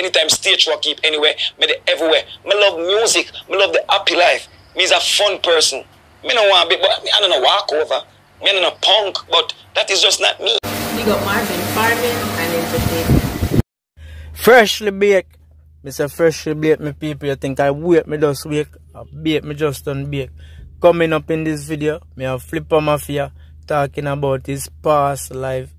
Anytime stage show keep anywhere, me the everywhere. Me love music. Me love the happy life. Me is a fun person. Me no want to be, but I don't know walk over. Me no punk, but that is just not me. We got Marvin farming and entertainment. Freshly baked. Mr. Freshly baked, me people. You think I wait me just wake? I bake me just done bake. Coming up in this video, me have Flippa Mafia talking about his past life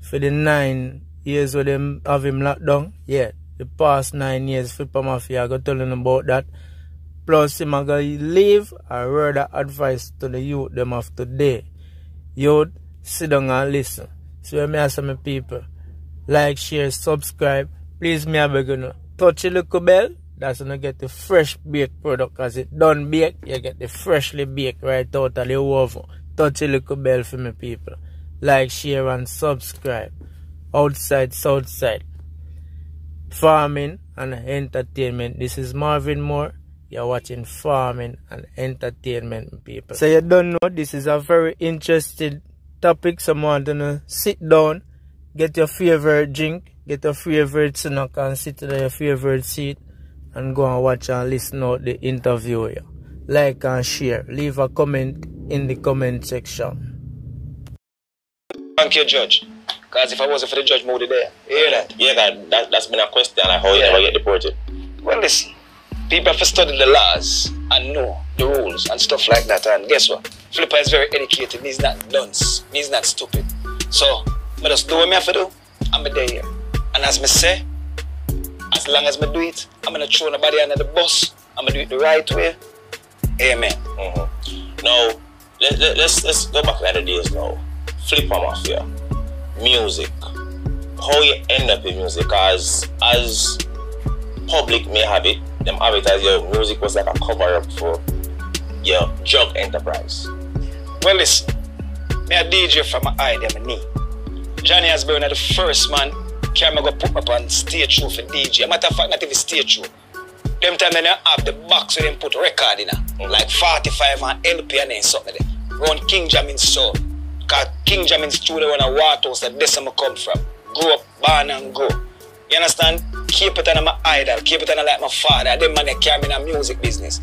for the nine years where them have him locked down. Yeah, the past nine years, Flippa Mafia, I got telling him about that. Plus, him I got leave a word of advice to the youth them of today. Youth, sit down and listen. So, me ask my people, like, share, subscribe. Please, me I beg you, touch the little bell. That's when you get the fresh baked product. Cause it done baked, you get the freshly baked right out of the oven. Touch the little bell for me people. Like, share and subscribe. Outside, Southside. Farming and entertainment. This is Marvin Moore. You're watching farming and entertainment people. So you don't know this is a very interesting topic. Someone to sit down, get your favorite drink, get your favorite snack and sit in your favorite seat and go and watch and listen out the interview. Like and share. Leave a comment in the comment section. Thank you, Judge. Because if I wasn't for the judge, mood there. You hear that? Yeah, that, that, that's been a question, like how you Yeah. never get deported. Well, listen. People have to study the laws and know the rules and stuff like that. And guess what? Flippa is very educated. He's not dunce. He's not stupid. So, I just do what I have to do. I'm there here. And as me say, as long as me do it, I'm gonna throw nobody under the bus. I'm gonna do it the right way. Amen. Mm-hmm. Now, let, let, let's let's go back to the days now. Flippa Mafia, music. How you end up in music? As as public may have it, them as your music was like a cover up for your drug enterprise. Well, listen. Me a DJ from my eye, them knee. Johnny has been the first man can me go put up on stage show for DJ. A matter of fact, not even stage show. Them time they have the box where them put record in her. Like 45 and LP and then something. Run King Jamin Soul. Cause King Jamin studio I a Waterhouse that this where I come from. Grow up, born and grow. You understand? Keep it on my idol. Keep it on like my father. Them man they carry in the music business.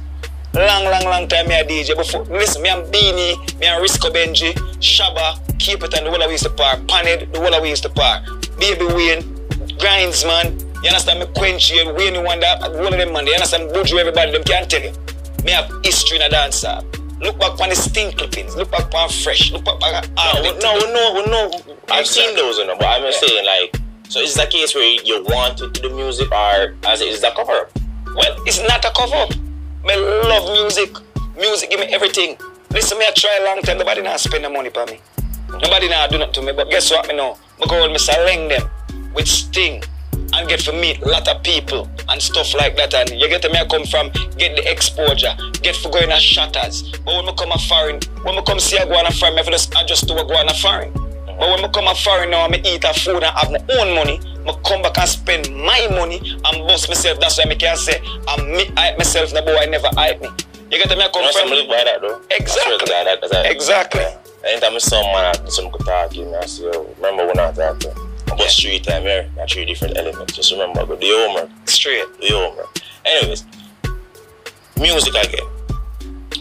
Long, long, long time me a DJ before. Listen, me and Beanie, me and Risco Benji, Shabba, keep it on the whole we used to par. Panid, the whole we used to par. Baby Wayne, Grinds man. You understand me Quenchy and Wayne Wonder, all of them man. You understand Buju, everybody, them can't tell you. Me have history in a dancer. Look back on the Sting clippings. Look back on fresh. Look back on No, the- no, we know, we know. I've seen those, you know, but I'm just Yeah. saying, like, so is a case where you want to do the music, or as it is a cover up? Well, it's not a cover up. Me love music. Music give me everything. Listen, me I try a long time. Nobody not spend the money for me. Nobody not do nothing to me. But guess what me know? And me selling them with sting and get to meet a lot of people and stuff like that. And you get to me I come from get the exposure, get for going to shutters. But when me come a foreign, when me come see a go on a foreign, I have to just do to a go on a foreign. But when I come a foreign now, I eat a food and have my own money. I come back and spend my money and bust myself. That's why I can say I'm me hype myself, no boy I never hype me. You get me? I come You know, from live by that, though. I Exactly. to that, 'cause I- Exactly. Anytime I saw man, I some good oh, talking, I say, yo, remember when I talked about Yeah. street time here, three different elements. Just remember, do your homework, straight. do your homework. Anyways, music again.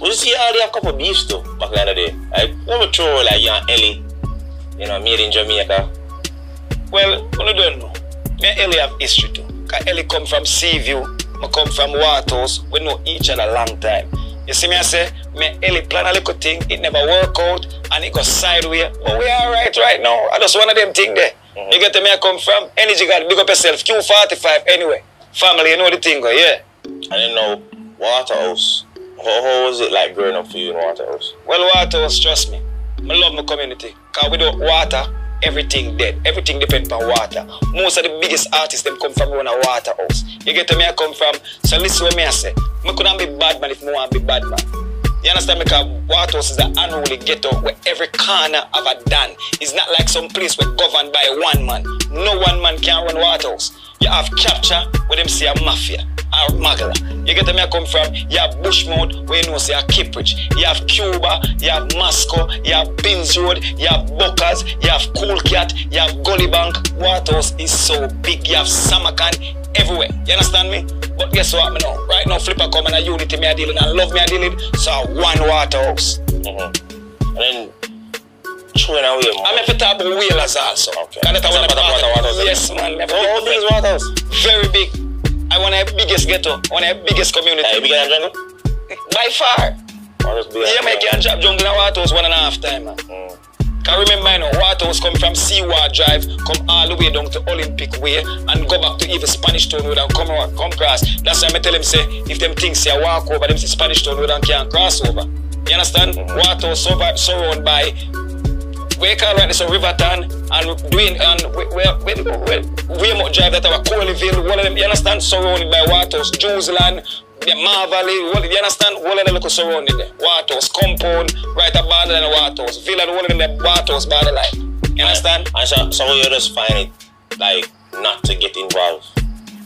We see how they have couple beefs too back in the day. I never throw like you and Ellie, you know, made in Jamaica. Well, you don't know. Me and Ellie have history too. Cause Ellie come from Seaview, I come from Waterhouse. We know each other a long time. You see me, I say, me and Ellie plan a little thing, it never work out, and it go sideways. But we are right right now. I just one of them thing there. You get to me, I come from Energy God, big up yourself, Q45 anyway. Family, you know the thing, yeah. And then now, Waterhouse. How, how was it like growing up for you in Waterhouse? Well, Waterhouse, trust me. I love my community. Cause without water, everything dead. Everything depends on water. Most of the biggest artists them come from around a waterhouse. You get to me I come from. So listen what me I say. Me couldn't be bad man if me want to be bad man. You understand me? Because Waterhouse is an unruly ghetto where every corner have a dan. It's not like some place where governed by one man. No one man can run Waterhouse. You have capture where them say a mafia or Magala. You get me I come from, you have Bushmount, where you know say Kippridge. You have Cuba, you have Moscow, you have Bins Road, you have Buckers, you have Cool Cat, you have Gully Bank. Waterhouse is so big. You have Samarkand. everywhere. You understand me? But guess what, me know? Right now, Flipper come and a unity me a dealing and love me a dealing. So one Waterhouse. Mm-hmm. And then throwing away Man. I'm going to talk about whalers also. Okay. That's what the Waterhouse is? Yes, man. big is friend. Waterhouse? Very big. I want to have biggest ghetto. I want to have biggest community. Hey, bigger than jungle? By far. Waterhouse Yeah, man, can't drop jungle and Waterhouse one and a half time, man. Mm. Can remember, you know, Waterhouse come from Seaward Drive, come all the way down to Olympic Way, and go back to even Spanish Town Road and come, come cross. That's why I tell them, say, if them things say walk over, them see Spanish Town Road and can't cross over. You understand? Waterhouse surrounded surrounded by we call right this a Riverton and doing and we we we we Weymouth Drive that our Coleyville, all of them, you understand, surrounded by Waterhouse, Jewsland, the Mar Valley, you understand, all of them look surrounded there. Waterhouse, compound, right at border than Waterhouse, Villa, all of them the Waterhouse borderline. You understand? And so, so you just find it like not to get involved.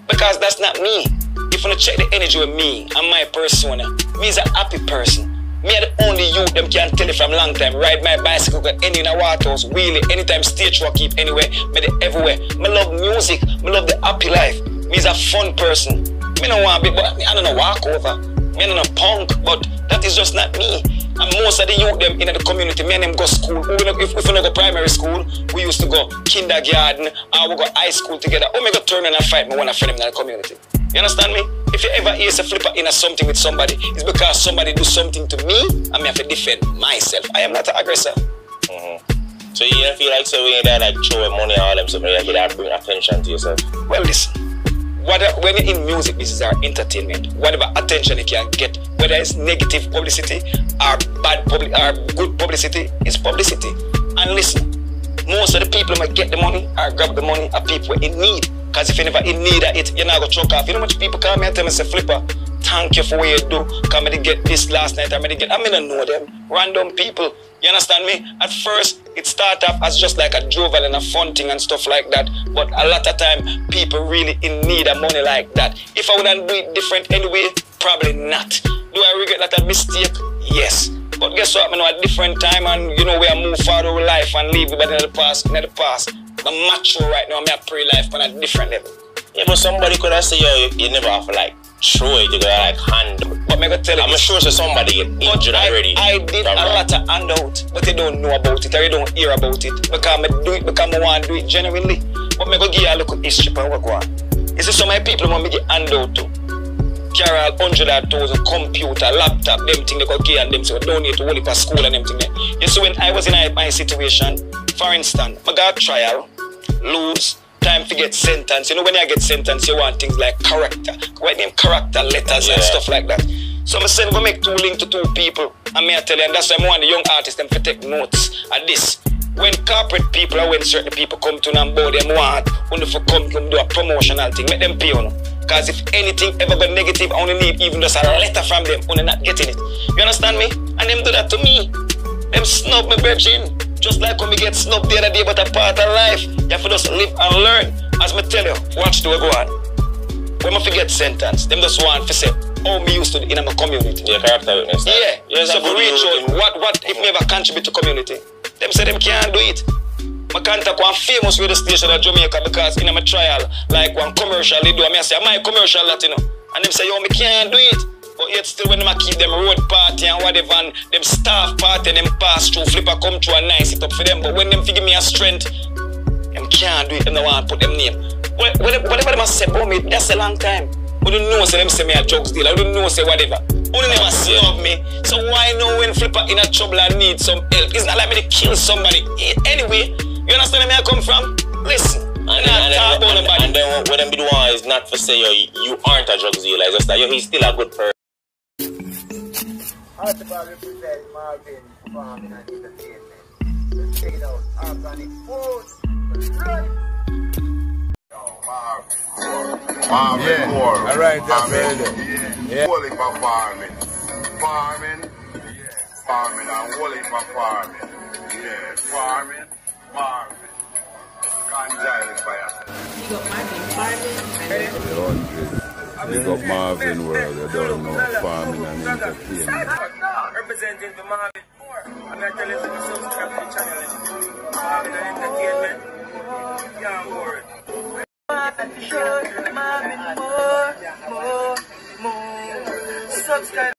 Because that's not me. If you want to check the energy with me and my persona, eh, me is a happy person. Me are the only youth them can tell you from long time. Ride my bicycle, go any in a waterhouse, wheelie, anytime stage walk, keep anywhere, me the everywhere. Me love music, me love the happy life. Me is a fun person. Me no want be, but I don't know walk over. Me no punk, but that is just not me. And most of the youth them in the community, me and them go school. If, if we no go primary school, we used to go kindergarten, or we go high school together. Oh, me go turn and fight me one friend in the community. You understand me? If you ever hear a Flippa in a something with somebody, it's because somebody do something to me, and me have to defend myself. I am not an aggressor. Mm-hmm. So you don't feel like so when you there like throw money and all them something like that bring attention to yourself. Well, listen. Whether, when you're in music, this is our entertainment. Whatever attention you can get, whether it's negative publicity or bad public or good publicity, it's publicity. And listen, most of the people who might get the money or grab the money are people in need. Because if never in need of it, you're not gonna choke off. You know how much people call me and tell me, say, Flippa, thank you for what you do. Come and get this last night. I'm gonna get I mean I know them. Random people. You understand me? At first, it started off as just like a jovial and a fun thing and stuff like that. But a lot of time, people really in need of money like that. If I wouldn't do it different anyway, probably not. Do I regret that mistake? Yes. But guess what? I know a different time and you know we are move forward with life and leave it in the past, in the past. I'm mature right now, I'm a pre-life on a different level. Yeah, but somebody could have said, yo, you, you never have to like throw it, you gotta like hand. But me tell you, I'm sure so somebody injured I, already. I did a lot of handout, but they don't know about it or you don't hear about it. Because I do it because I want to do it genuinely. But me go give you a look at history and go on. You see some of my people want me get handout to. Carry a hundred or thousand computer, laptop, them thing they go give and them so donate to only for school and them thing there. You see when I was in a- my situation, for instance, I got trial, lose, time to get sentence. You know when you get sentence, you want things like character. Write them character letters and stuff like that. So I said, go make two link to two people. And me I tell you, and that's why I want the young artists them to take notes at this. When corporate people or when certain people come to them board, them want only for come come do a promotional thing, make them pay on. Because if anything ever got negative, I only need even just a letter from them, only not getting it. You understand me? And them do that to me. Them snub me virgin. Just like when we get snubbed the other day, but a part of life. You have to just live and learn. As me tell you, watch the way go on. When I forget sentence, them just want to say, oh, me used to in my community. Yeah, character witness. Yeah, Yes, so for reach out, what, what if me ever contribute to community? Them say them can't do it. I contact one famous radio station in Jamaica because in my trial, like one commercial they do, I say, my commercial that, you know. And them say, yo, me can't do it. But yet still when them a them road party and whatever, and them staff party, and them pass through, Flippa come through and nice it up for them. But when them give me a strength, them can't do it, them don't want to put them name. What- Whatever, whatever them a say about me, that's a long time. Who don't know say them say me a drugs dealer, who don't know say whatever. Who don't never of me. So why know when Flippa in a trouble and need some help? It's not like me to kill somebody. Eh, Anyway, you understand where I come from? Listen. And I'm then, not and, talking about then, and, and then what them be doing is not for say yo, you, you aren't a drug dealer, it's just that yo, he's still a good person. Marvin Farming Yeah. more. All right, that's right. Yeah. Whole heap of farming. Farming. Yeah. Farming heap of farming. Yeah. Farming. Farming. Ganja is fire. You got Marvin farming and. Big up Marvin World, they don't know, farming and entertainment. Representing the Marvin I'm not to tell you to subscribe to the channel. Marvin and entertainment. Yeah, word. Marvin Moore, more, more. Subscribe.